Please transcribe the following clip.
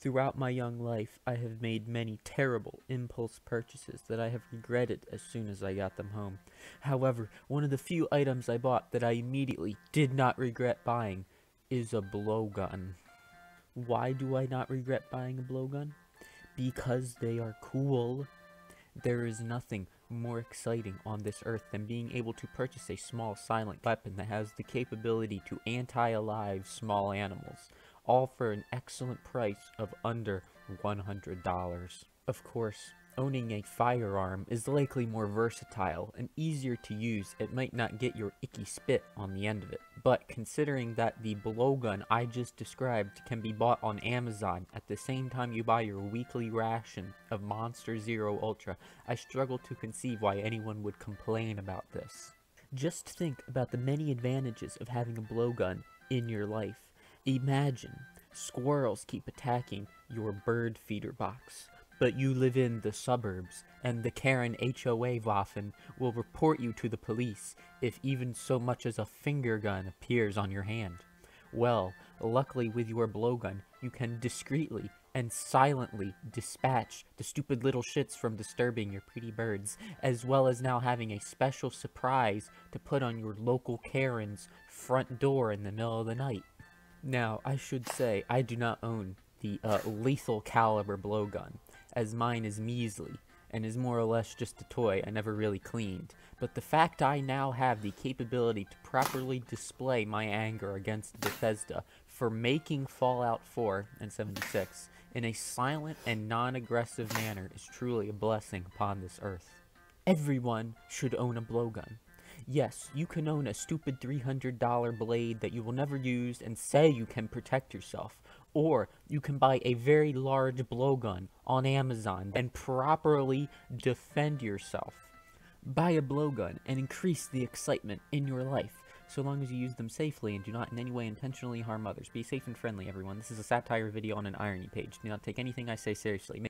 Throughout my young life, I have made many terrible impulse purchases that I have regretted as soon as I got them home. However, one of the few items I bought that I immediately did not regret buying is a blowgun. Why do I not regret buying a blowgun? Because they are cool. There is nothing more exciting on this earth than being able to purchase a small silent weapon that has the capability to anti-alive small animals all for an excellent price of under $100. Of course, owning a firearm is likely more versatile and easier to use, it might not get your icky spit on the end of it. But considering that the blowgun I just described can be bought on Amazon at the same time you buy your weekly ration of Monster Zero Ultra, I struggle to conceive why anyone would complain about this. Just think about the many advantages of having a blowgun in your life. Imagine squirrels keep attacking your bird feeder box, but you live in the suburbs, and the Karen HOA Waffen will report you to the police if even so much as a finger gun appears on your hand. Well, luckily with your blowgun, you can discreetly and silently dispatch the stupid little shits from disturbing your pretty birds, as well as now having a special surprise to put on your local Karen's front door in the middle of the night. Now, I should say, I do not own the uh, lethal caliber blowgun, as mine is measly, and is more or less just a toy I never really cleaned. But the fact I now have the capability to properly display my anger against Bethesda for making Fallout 4 and 76 in a silent and non-aggressive manner is truly a blessing upon this earth. Everyone should own a blowgun. Yes, you can own a stupid $300 blade that you will never use and say you can protect yourself. Or you can buy a very large blowgun on Amazon and properly defend yourself. Buy a blowgun and increase the excitement in your life, so long as you use them safely and do not in any way intentionally harm others. Be safe and friendly, everyone. This is a satire video on an irony page. Do not take anything I say seriously.